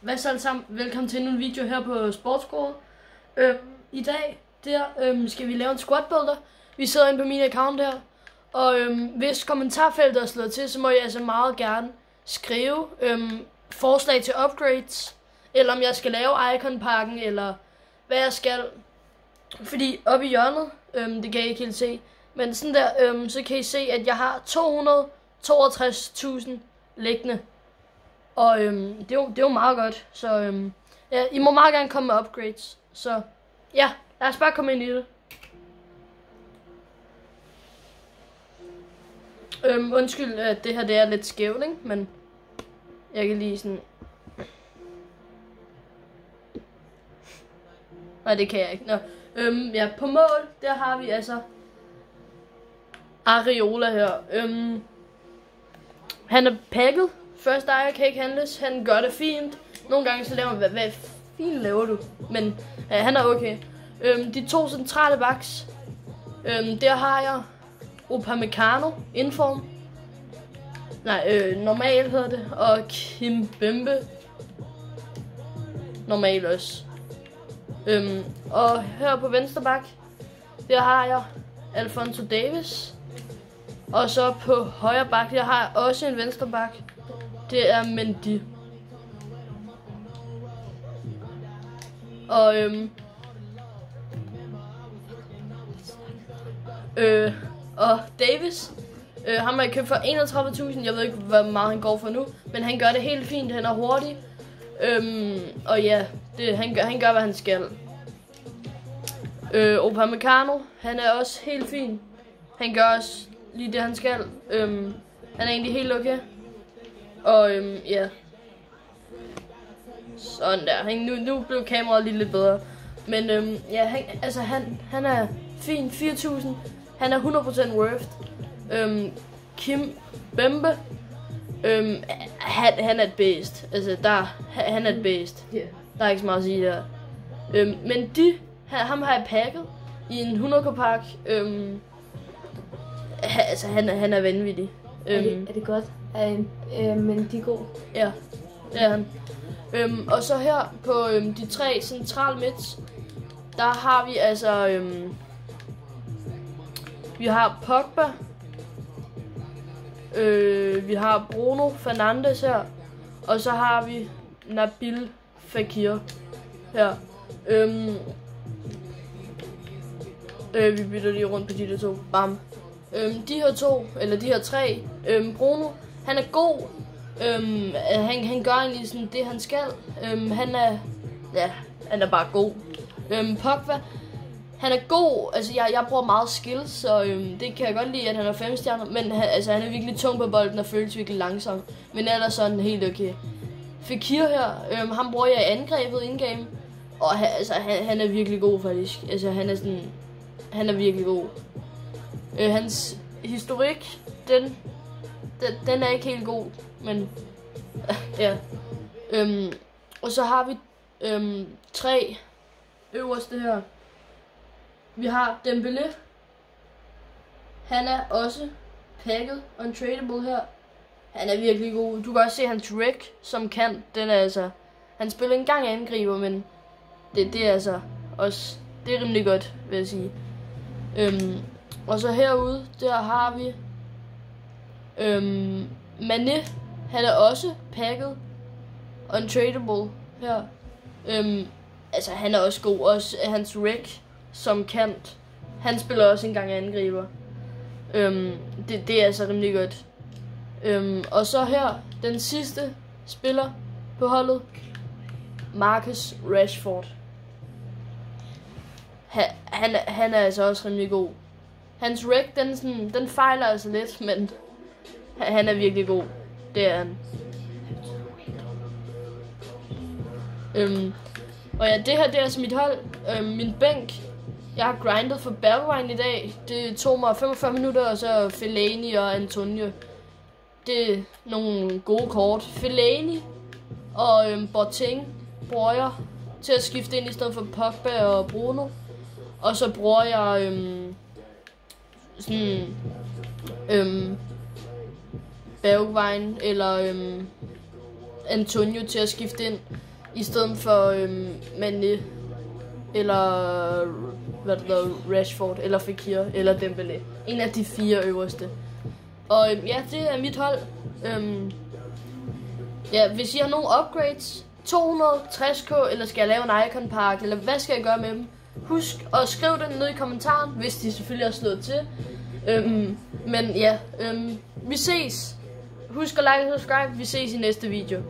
Hvad så alle sammen? Velkommen til en video her på Sportscore. Øhm, I dag der, øhm, skal vi lave en squat builder. Vi sidder inde på min account her. Og øhm, hvis kommentarfeltet er slået til, så må jeg altså meget gerne skrive øhm, forslag til upgrades. Eller om jeg skal lave iconpakken, eller hvad jeg skal. Fordi oppe i hjørnet, øhm, det kan I ikke helt se, men sådan der, øhm, så kan I se, at jeg har 262.000 liggende. Og øhm, det, er jo, det er jo meget godt. Så øhm, ja, I må meget gerne komme med upgrades. Så ja, lad os bare komme ind i det. Øhm, undskyld, at det her det er lidt skævt, ikke? Men jeg kan lige sådan... Nej, det kan jeg ikke. Nå. Øhm, ja, på mål, der har vi altså Areola her. Øhm, han er pakket. First Dire kan ikke handles. Han gør det fint. Nogle gange så laver han, hvad, hvad fint laver du? Men ja, han er okay. Øhm, de to centrale backs. Øhm, der har jeg Upamecano, inform. Nej, øh, normal hedder det. Og Kim Bembe. Normal også. Øhm, og her på venstre bak, der har jeg Alfonso Davis. Og så på højre bak, der har jeg også en venstre bak. Det er Mendy. Og øhm, øh, og Davis, øh, ham har jeg købt for 31.000. Jeg ved ikke, hvor meget han går for nu. Men han gør det helt fint. Han er hurtig. Øhm, og ja, det, han, gør, han gør, hvad han skal. Øh, Opamecano, han er også helt fin. Han gør også lige det, han skal. Øhm, han er egentlig helt okay. Og øhm, ja. Sådan der. Han, nu, nu blev kameraet lige lidt bedre. Men øhm, ja, han, altså han, han er fin. 4.000. Han er 100% worth. Øhm, Kim Bembe. Øhm, han, han er et bedst. Altså, der, han er et bedst. Yeah. Der er ikke så meget at sige der. Øhm, men de, han, ham har jeg pakket i en 100 pakke. Øhm, altså, han, er- han er vanvittig. Er, Øhm, det, er det godt? Er, øh, men de er gode. Ja, det er han. Øhm, og så her på øhm, de tre centrale midt, der har vi altså... Øhm, vi har Pogba. Øh, vi har Bruno Fernandes her. Og så har vi Nabil Fekir her. Øhm, øh, vi bytter lige rundt på de der to. Bam. Øhm, de her to, eller de her tre, øhm, Bruno, han er god. Øhm, øh, han, han gør egentlig sådan det, han skal. Øhm, han er, ja, han er bare god. Øhm, Pogba, han er god. Altså, jeg, jeg bruger meget skills, så øhm, det kan jeg godt lide, at han er fem stjerner. Men han, altså, han er virkelig tung på bolden og føles virkelig langsom. Men ellers er sådan helt okay. Fekir her, øhm, han bruger jeg i angrebet indgame. Og han, altså, han, han er virkelig god faktisk. Altså, han er sådan, han er virkelig god. Øh, hans historik, den, den, den er ikke helt god, men ja. Øhm, og så har vi øhm, tre øverste her. Vi har Dembélé. Han er også pakket untradable her. Han er virkelig god. Du kan også se hans rec som kan. Den er altså... Han spiller en gang angriber, men det, det er altså også... Det er rimelig godt, vil jeg sige. Øhm, og så herude, der har vi øhm, Mané. Han er også pakket untradable her. Øhm, altså, han er også god. Også hans Rick som kant. Han spiller også engang angriber. Øhm, det, det er altså rimelig godt. Øhm, og så her, den sidste spiller på holdet. Marcus Rashford. Han, han, er- han er altså også rimelig god. Hans rec, den, sådan, den fejler altså lidt, men han, han er virkelig god. Det er han. Øhm, og ja, det her det er altså mit hold. Øhm, min bænk. Jeg har grindet for Bergwijn i dag. Det tog mig 45 minutter, og så Fellaini og Antonio. Det er nogle gode kort. Fellaini og øhm, Boateng bruger jeg til at skifte ind i stedet for Pogba og Bruno. Og så bruger jeg øhm, sådan øhm, Bergwijn eller øhm, Antonio til at skifte ind. I stedet for øhm, Mané, eller hvad det hedder, Rashford, eller Fekir, eller Dembélé. En af de fire øverste. Og øhm, ja, det er mit hold. Øhm, ja, hvis I har nogle upgrades, 260k, eller skal jeg lave en icon pack, eller hvad skal jeg gøre med dem? Husk at skrive det ned i kommentaren, hvis de selvfølgelig har slået til. Øhm, men ja, øhm, vi ses. Husk at like og subscribe. Vi ses i næste video.